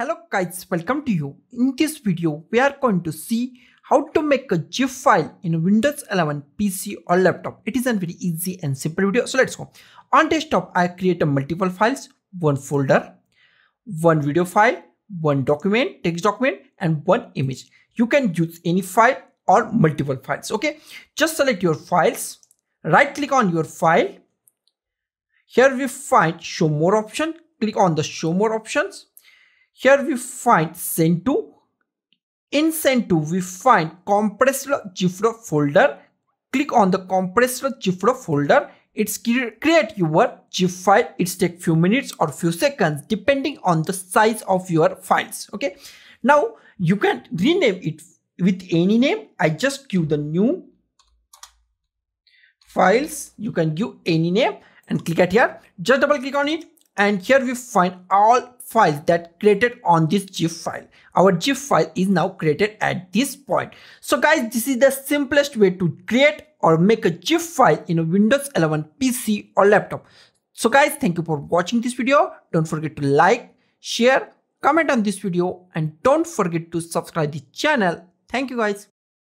Hello guys, welcome to you. In this video, we are going to see how to make a ZIP file in Windows 11 PC or laptop. It is a very easy and simple video. So let's go. On desktop, I create multiple files, one folder, one video file, one document, text document, and one image. You can use any file or multiple files. Okay, just select your files, right click on your file. Here we find show more option. Click on the show more options here we find send to. In send to, we find compressed ZIP folder. Click on the compressed ZIP folder. It's create your ZIP file. It's take few minutes or few seconds depending on the size of your files. Okay. Now you can rename it with any name. I just give the new files. You can give any name and click at here. Just double click on it and here we find all files that created on this ZIP file. Our ZIP file is now created at this point. So guys, this is the simplest way to create or make a ZIP file in a Windows 11 PC or laptop. So guys, thank you for watching this video. Don't forget to like, share, comment on this video and don't forget to subscribe the channel. Thank you guys.